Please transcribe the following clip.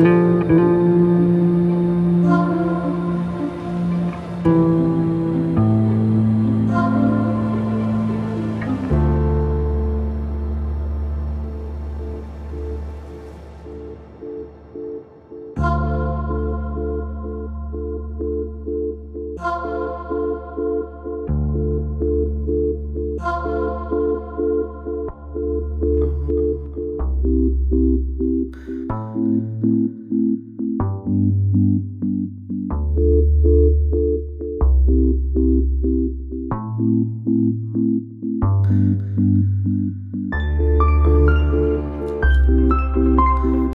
Música Thank you.